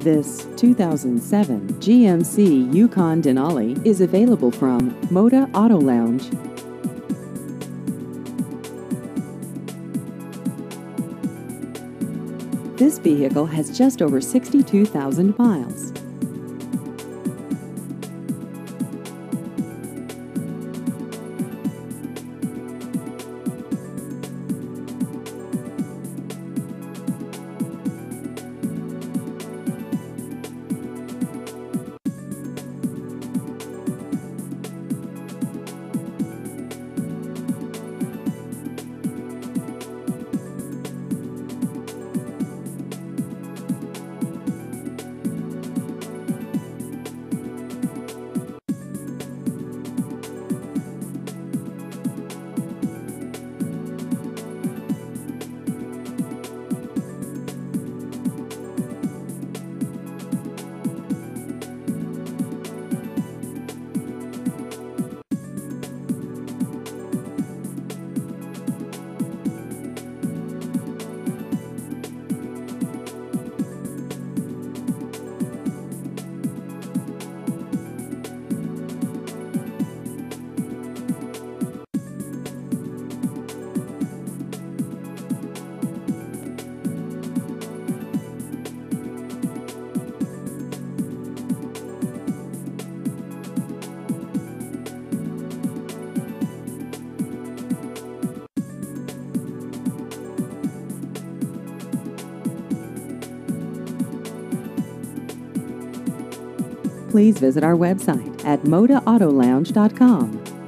This 2007 GMC Yukon Denali is available from Moda Auto Lounge. This vehicle has just over 62,000 miles. Please visit our website at modaautolounge.com.